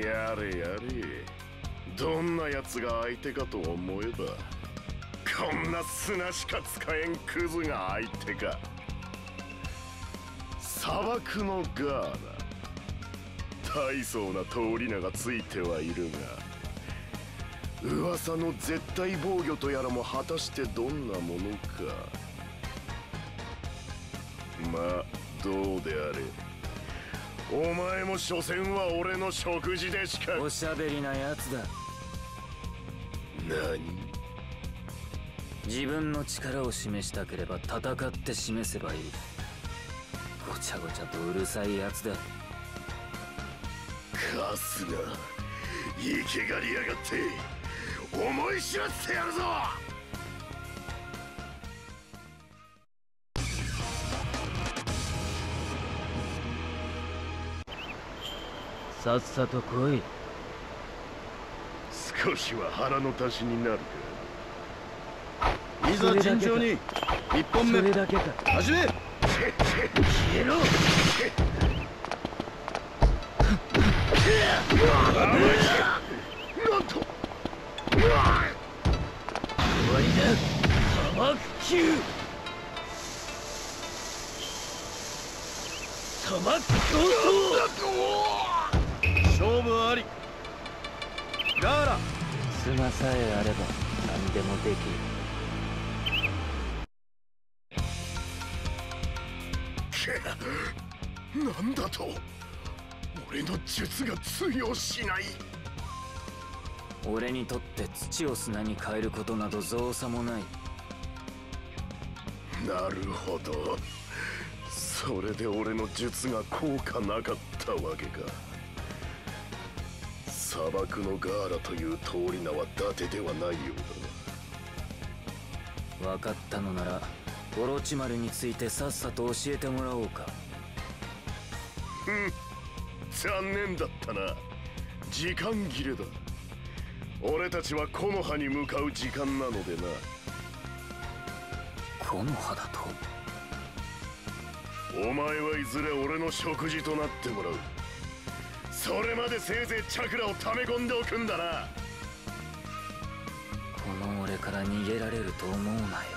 やれやれ。どんな奴が相手かと思えばこんな砂しか使えんクズが相手か。砂漠のガーナ。大層な通り名がついてはいるが噂の絶対防御とやらも果たしてどんなものか。まあどうであれ。お前も所詮は俺の食事でしか。おしゃべりなやつだ。何？自分の力を示したければ戦って示せばいい。ごちゃごちゃとうるさいやつだ。カスが生けがりやがって。思い知らせてやるぞさっさと来い。少しは腹の足しになるいざ尋常に一本目。だけか。始め。か消えろ。なんと。終わりだ。砂漠級砂漠競勝負あり。ガーラ。争砂さえあれば何でもできる。なんだと。俺の術が通用しない。俺にとって土を砂に変えることなど造作もない。なるほど。それで俺の術が効果なかったわけか砂漠のガーラという通り名は伊達ではないよう分かったのならオロチマルについてさっさと教えてもらおうか。だ残念だったな。時間切れだ。俺たちは木の葉に向かう時間なのでな。木の葉だと？お前はいずれ俺の食事となってもらうそれまでせいぜいチャクラを溜め込んでおくんだな。この俺から逃げられると思うなよ。